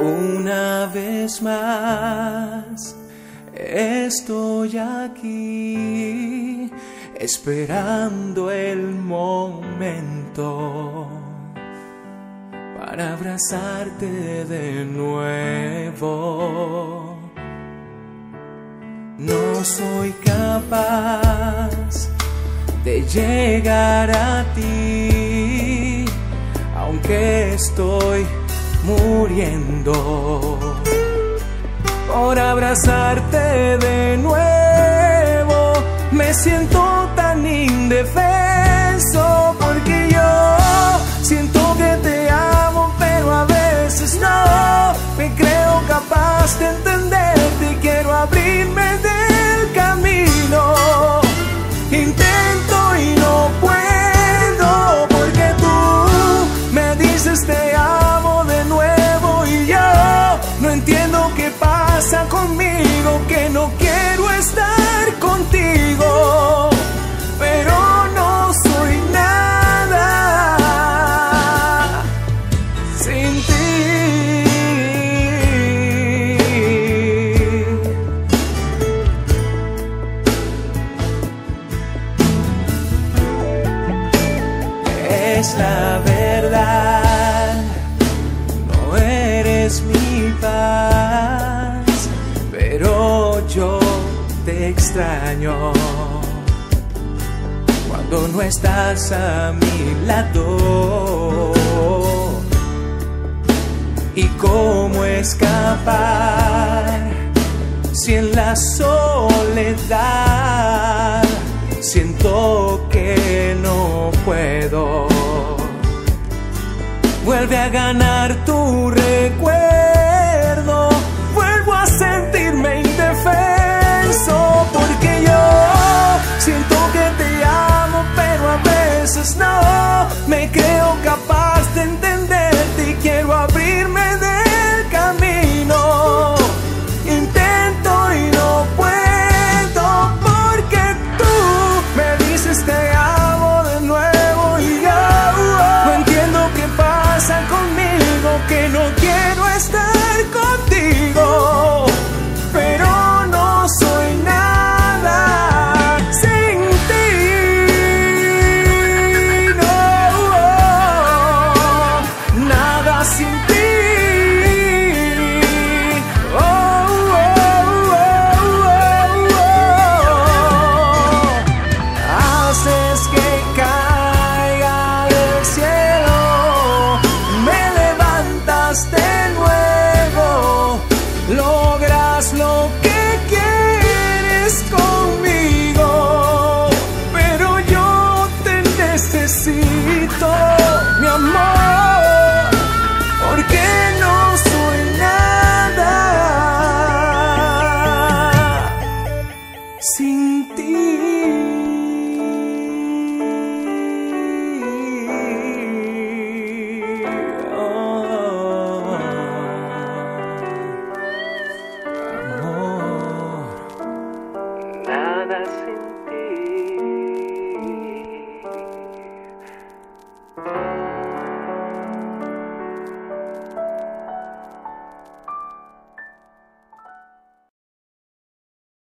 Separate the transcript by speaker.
Speaker 1: Una vez más estoy aquí esperando el momento para abrazarte de nuevo. No soy capaz de llegar a ti, aunque estoy muriendo por abrazarte de nuevo. Me siento tan conmigo que no quiero estar contigo, pero no soy nada sin ti. Es la verdad, no eres mi extraño cuando no estás a mi lado. ¿Y cómo escapar si en la soledad siento que no puedo? Vuelve a ganar tu recuerdo, haz lo que quieres conmigo, pero yo te necesito, mi amor, porque